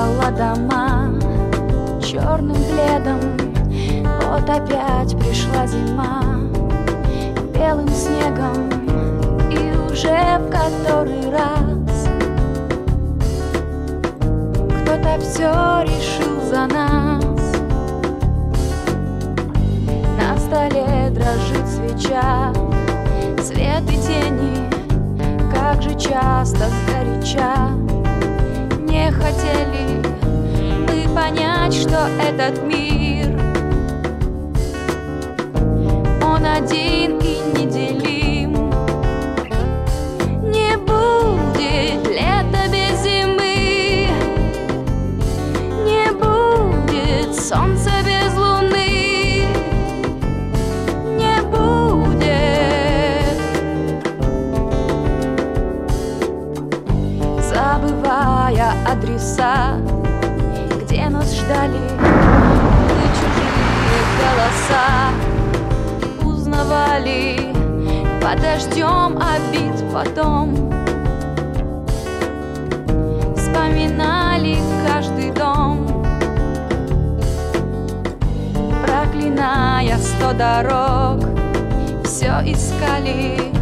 застилала дома черным пледом. Вот опять пришла зима белым снегом И уже в который раз Кто-то все решил за нас. На столе дрожит свеча Свет и тени, как же часто сгоряча Не хотели мы понять, что этот мир Он один Адреса Где нас ждали Мы чужие голоса. Узнавали Под дождем обид потом Вспоминали каждый дом. Проклиная сто дорог Все искали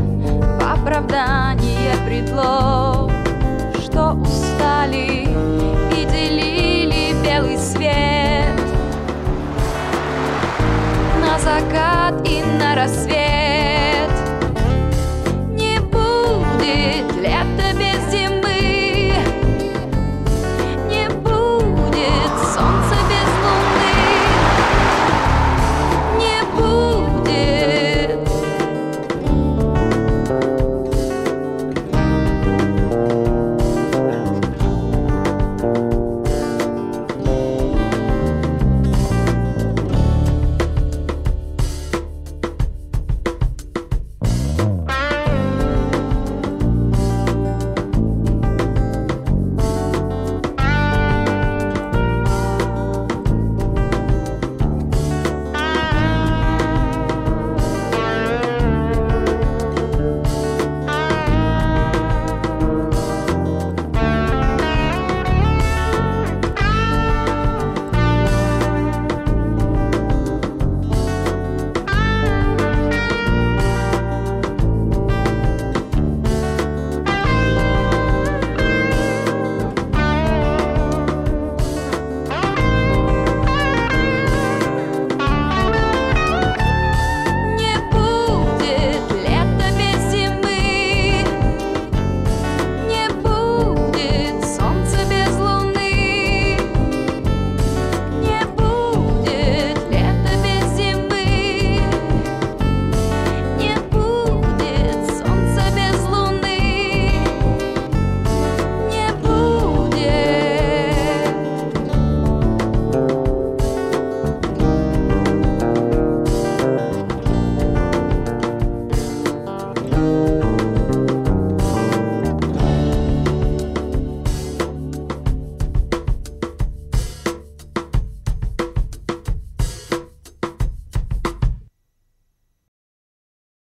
в оправдание предлог закат и на рассвет